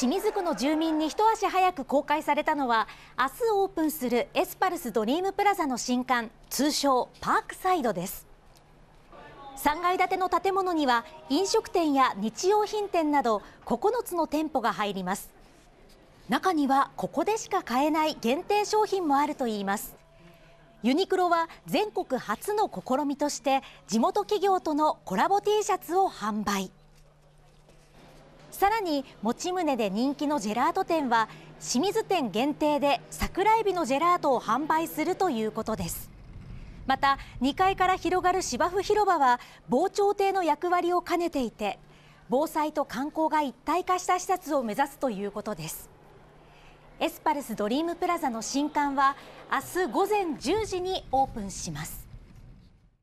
清水区の住民に一足早く公開されたのは明日オープンするエスパルスドリームプラザの新館通称パークサイドです。3階建ての建物には飲食店や日用品店など9つの店舗が入ります。中にはここでしか買えない限定商品もあるといいます。ユニクロは全国初の試みとして地元企業とのコラボ T シャツを販売。さらに持ち宗で人気のジェラート店は清水店限定で桜えびのジェラートを販売するということです。また2階から広がる芝生広場は防潮堤の役割を兼ねていて防災と観光が一体化した施設を目指すということです。エスパルスドリームプラザの新館は明日午前10時にオープンします。